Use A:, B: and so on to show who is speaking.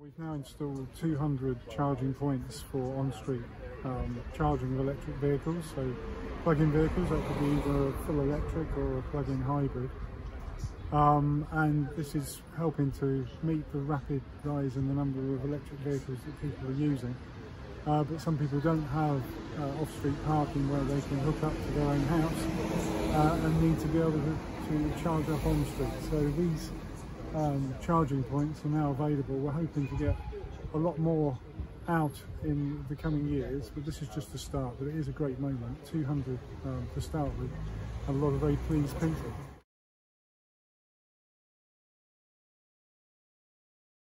A: We've now installed 200 charging points for on-street um, charging of electric vehicles, so plug-in vehicles, that could be either full electric or a plug-in hybrid. Um, and this is helping to meet the rapid rise in the number of electric vehicles that people are using. Uh, but some people don't have uh, off-street parking where they can hook up to their own house uh, and need to be able to, to charge up on street. So these um, charging points are now available. We're hoping to get a lot more out in the coming years, but this is just the start. But it is a great moment. 200 um, to start with, and a lot of very pleased people.